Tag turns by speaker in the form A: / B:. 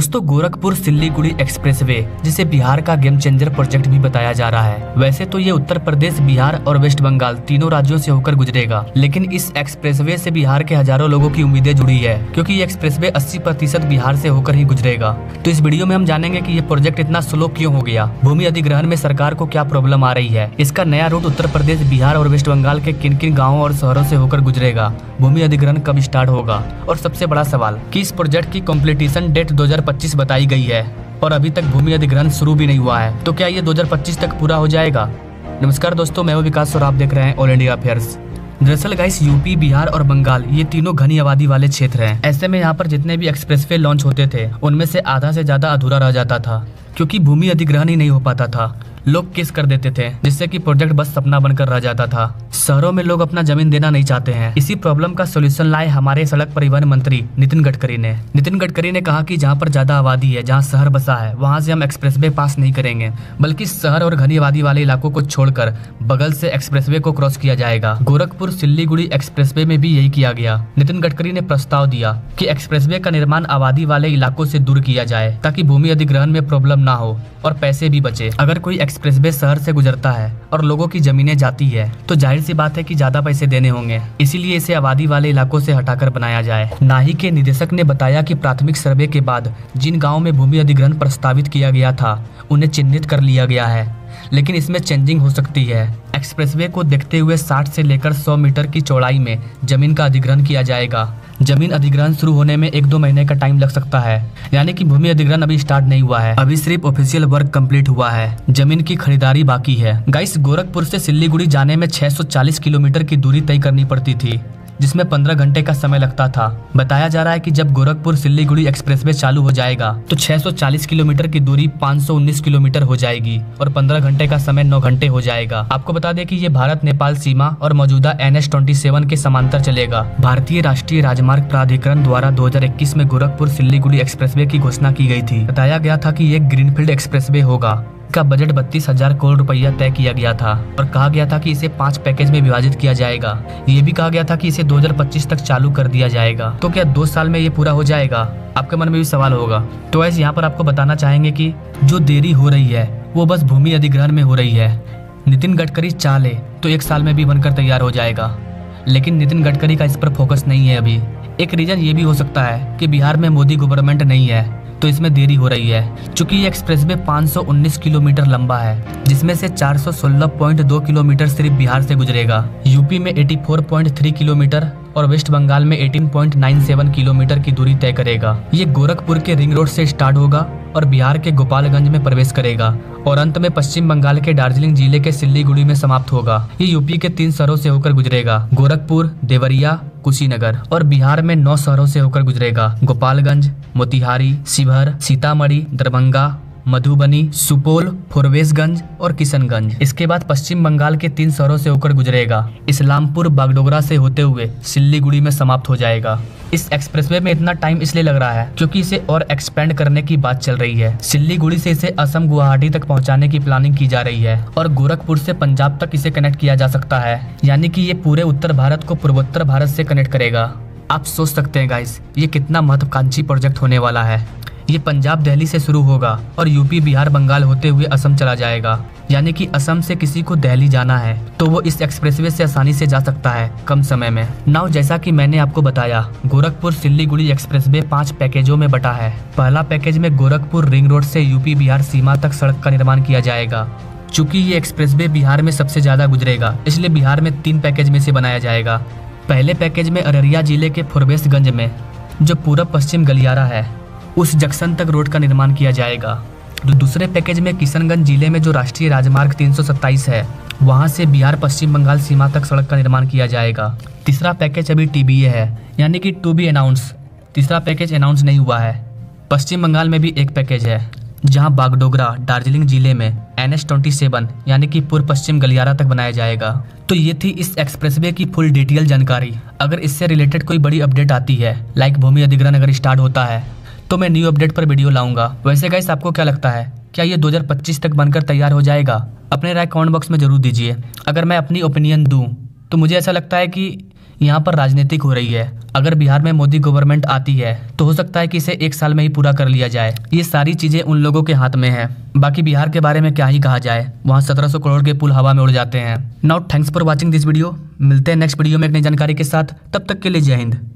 A: दोस्तों, गोरखपुर सिल्लीगुड़ी एक्सप्रेसवे, जिसे बिहार का गेम चेंजर प्रोजेक्ट भी बताया जा रहा है। वैसे तो ये उत्तर प्रदेश, बिहार और वेस्ट बंगाल तीनों राज्यों से होकर गुजरेगा, लेकिन इस एक्सप्रेसवे से बिहार के हज़ारों लोगों की उम्मीदें जुड़ी है, क्योंकि ये एक्सप्रेसवे 80 प्रतिशत बिहार से होकर ही गुजरेगा। तो इस वीडियो में हम जानेंगे की ये प्रोजेक्ट इतना स्लो क्यों हो गया। भूमि अधिग्रहण में सरकार को क्या प्रॉब्लम आ रही है? इसका नया रूट उत्तर प्रदेश, बिहार और वेस्ट बंगाल के किन किन गाँव और शहरों से होकर गुजरेगा? भूमि अधिग्रहण कब स्टार्ट होगा? और सबसे बड़ा सवाल की इस प्रोजेक्ट की कॉम्पिटिशन डेट दो 2025 बताई गई है, और अभी तक भूमि अधिग्रहण शुरू भी नहीं हुआ है। तो क्या ये 2025 तक पूरा हो जाएगा? नमस्कार दोस्तों, मैं विकास और आप देख रहे हैं ऑल इंडिया अफेयर्स दरअसल गाइस यूपी बिहार और बंगाल ये तीनों घनी आबादी वाले क्षेत्र हैं। ऐसे में यहाँ पर जितने भी एक्सप्रेसवे लॉन्च होते थे, उनमें से आधा से ज़्यादा अधूरा रह जाता था, क्योंकि भूमि अधिग्रहण ही नहीं हो पाता था। लोग किस कर देते थे, जिससे कि प्रोजेक्ट बस सपना बनकर रह जाता था। शहरों में लोग अपना ज़मीन देना नहीं चाहते हैं। इसी प्रॉब्लम का सोल्यूशन लाए हमारे सड़क परिवहन मंत्री नितिन गडकरी ने। नितिन गडकरी ने कहा कि जहाँ पर ज़्यादा आबादी है, जहाँ शहर बसा है, वहाँ से हम एक्सप्रेसवे पास नहीं करेंगे, बल्कि शहर और घनी आबादी वाले इलाकों को छोड़कर बगल से एक्सप्रेसवे को क्रॉस किया जाएगा। गोरखपुर सिल्लीगुड़ी एक्सप्रेसवे में भी यही किया गया। नितिन गडकरी ने प्रस्ताव दिया कि एक्सप्रेसवे का निर्माण आबादी वाले इलाकों से दूर किया जाए, ताकि भूमि अधिग्रहण में प्रॉब्लम ना हो। और पैसे भी बचे। अगर कोई एक्सप्रेसवे शहर से गुजरता है और लोगों की जमीनें जाती है तो ज़ाहिर सी बात है कि ज़्यादा पैसे देने होंगे। इसीलिए इसे आबादी वाले इलाकों से हटाकर बनाया जाए। नाही के निदेशक ने बताया कि प्राथमिक सर्वे के बाद जिन गाँव में भूमि अधिग्रहण प्रस्तावित किया गया था, उन्हें चिन्हित कर लिया गया है। लेकिन इसमें चेंजिंग हो सकती है। एक्सप्रेसवे को देखते हुए 60 से लेकर 100 मीटर की चौड़ाई में ज़मीन का अधिग्रहण किया जाएगा। ज़मीन अधिग्रहण शुरू होने में एक दो महीने का टाइम लग सकता है, यानी कि भूमि अधिग्रहण अभी स्टार्ट नहीं हुआ है। अभी सिर्फ़ ऑफिशियल वर्क कंप्लीट हुआ है। ज़मीन की खरीदारी बाकी है। गाइस गोरखपुर से सिल्लीगुड़ी जाने में 640 किलोमीटर की दूरी तय करनी पड़ती थी। जिसमें 15 घंटे का समय लगता था। बताया जा रहा है कि जब गोरखपुर सिल्लीगुड़ी एक्सप्रेसवे चालू हो जाएगा तो 640 किलोमीटर की दूरी 519 किलोमीटर हो जाएगी और 15 घंटे का समय 9 घंटे हो जाएगा। आपको बता दें कि ये भारत, नेपाल सीमा और मौजूदा एन एच के समांतर चलेगा। भारतीय राष्ट्रीय राजमार्ग प्राधिकरण द्वारा दो हज़ार इक्कीस में गोरखपुर सिल्लीगुड़ी एक्सप्रेस की घोषणा की गई थी। बताया गया था की ये ग्रीनफील्ड एक्सप्रेस होगा। का बजट बत्तीस हज़ार करोड़ रुपया तय किया गया था और कहा गया था कि इसे पाँच पैकेज में विभाजित किया जाएगा। ये भी कहा गया था कि इसे 2025 तक चालू कर दिया जाएगा। तो क्या दो साल में ये पूरा हो जाएगा? आपके मन में भी सवाल होगा। तो ऐसे यहाँ पर आपको बताना चाहेंगे की जो देरी हो रही है, वो बस भूमि अधिग्रहण में हो रही है। नितिन गडकरी चाह ले तो एक साल में भी बनकर तैयार हो जाएगा। लेकिन नितिन गडकरी का इस पर फोकस नहीं है अभी। एक रीजन ये भी हो सकता है कि बिहार में मोदी गवर्नमेंट नहीं है। तो इसमें देरी हो रही है। चूँकि ये एक्सप्रेसवे 519 किलोमीटर लंबा है, जिसमें से 416.2 किलोमीटर सिर्फ़ बिहार से गुजरेगा। यूपी में 84.3 किलोमीटर और वेस्ट बंगाल में 18.97 किलोमीटर की दूरी तय करेगा। ये गोरखपुर के रिंग रोड से स्टार्ट होगा और बिहार के गोपालगंज में प्रवेश करेगा और अंत में पश्चिम बंगाल के दार्जिलिंग ज़िले के सिल्लीगुड़ी में समाप्त होगा। ये यूपी के तीन शहरों से होकर गुजरेगा। गोरखपुर, देवरिया कुशीनगर और बिहार में नौ शहरों से होकर गुजरेगा। गोपालगंज मोतिहारी शिवहर सीतामढ़ी दरभंगा मधुबनी, सुपौल फुरवेशगंज और किशनगंज। इसके बाद पश्चिम बंगाल के तीन शहरों से होकर गुजरेगा। इस्लामपुर, बागडोगरा से होते हुए सिल्लीगुड़ी में समाप्त हो जाएगा। इस एक्सप्रेसवे में इतना टाइम इसलिए लग रहा है क्योंकि इसे और एक्सपेंड करने की बात चल रही है। सिल्लीगुड़ी से इसे असम, गुवाहाटी तक पहुँचाने की प्लानिंग की जा रही है और गोरखपुर से पंजाब तक इसे कनेक्ट किया जा सकता है। यानी कि ये पूरे उत्तर भारत को पूर्वोत्तर भारत से कनेक्ट करेगा। आप सोच सकते हैं, गाइस, ये कितना महत्वाकांक्षी प्रोजेक्ट होने वाला है। ये पंजाब दिल्ली से शुरू होगा और यूपी, बिहार, बंगाल होते हुए असम चला जाएगा। यानी कि असम से किसी को दिल्ली जाना है तो वो इस एक्सप्रेसवे से आसानी से जा सकता है, कम समय में। नाउ, जैसा कि मैंने आपको बताया, गोरखपुर सिल्लीगुड़ी एक्सप्रेसवे पाँच पैकेजों में बटा है। पहला पैकेज में गोरखपुर रिंग रोड से यूपी, बिहार सीमा तक सड़क का निर्माण किया जाएगा। चूँकि ये एक्सप्रेसवे बिहार में सबसे ज़्यादा गुजरेगा, इसलिए बिहार में तीन पैकेज में से बनाया जाएगा। पहले पैकेज में अररिया ज़िले के फुरबेसगंज में, जो पूरा पश्चिम गलियारा है। उस जंक्शन तक रोड का निर्माण किया जाएगा। तो दूसरे पैकेज में किशनगंज ज़िले में जो राष्ट्रीय राजमार्ग 327 है, वहाँ से बिहार, पश्चिम बंगाल सीमा तक सड़क का निर्माण किया जाएगा। तीसरा पैकेज अभी टीबीए है, यानी कि टू बी अनाउंस। तीसरा पैकेज अनाउंस नहीं हुआ है। पश्चिम बंगाल में भी एक पैकेज है, जहाँ बागडोगरा, दार्जिलिंग ज़िले में एन एच ट्वेंटी सेवन, यानी कि पूर्व पश्चिम गलियारा तक बनाया जाएगा। तो ये थी इस एक्सप्रेसवे की फुल डिटेल जानकारी। अगर इससे रिलेटेड कोई बड़ी अपडेट आती है, लाइक भूमि अधिग्रहण अगर स्टार्ट होता है तो मैं न्यू अपडेट पर वीडियो लाऊँगा। वैसे गाइस आपको क्या लगता है? क्या ये 2025 तक बनकर तैयार हो जाएगा? अपने राय कमेंट बॉक्स में ज़रूर दीजिए। अगर मैं अपनी ओपिनियन दूँ तो मुझे ऐसा लगता है कि यहाँ पर राजनीतिक हो रही है। अगर बिहार में मोदी गवर्नमेंट आती है तो हो सकता है कि इसे एक साल में ही पूरा कर लिया जाए। ये सारी चीज़ें उन लोगों के हाथ में है। बाकी बिहार के बारे में क्या ही कहा जाए, वहाँ 1700 करोड़ के पुल हवा में उड़ जाते हैं। Now thanks for watching this video मिलते हैं नेक्स्ट वीडियो में एक नई जानकारी के साथ। तब तक के लिए जय हिंद।